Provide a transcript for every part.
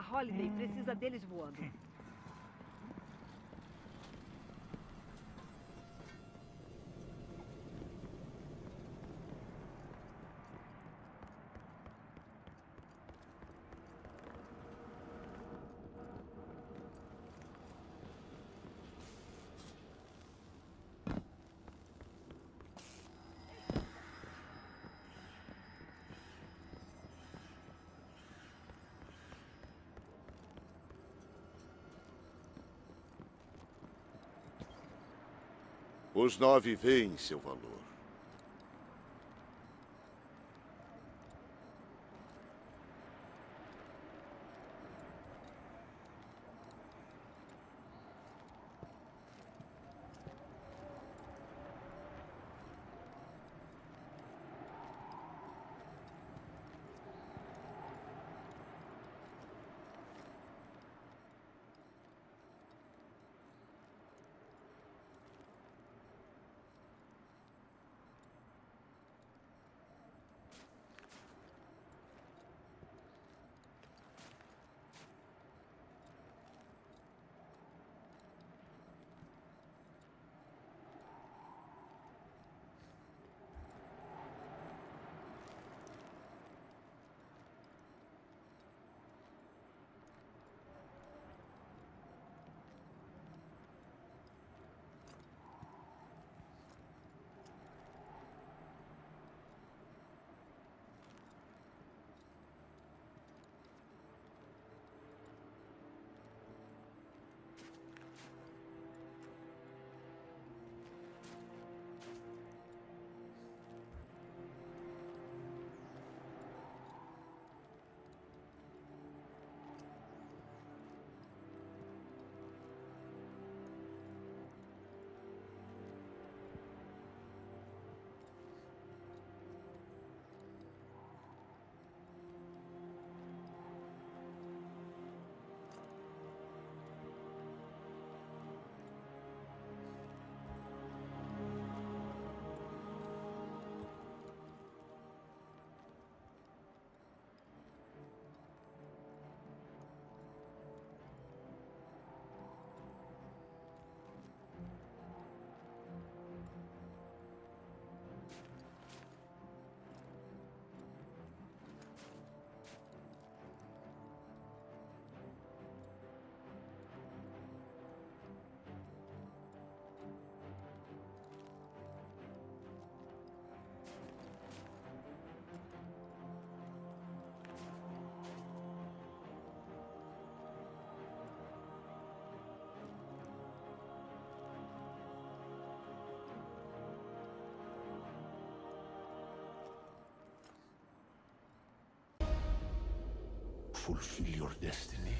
A Holiday precisa deles voando. Os nove veem seu valor. Fulfill your destiny.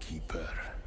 Keeper.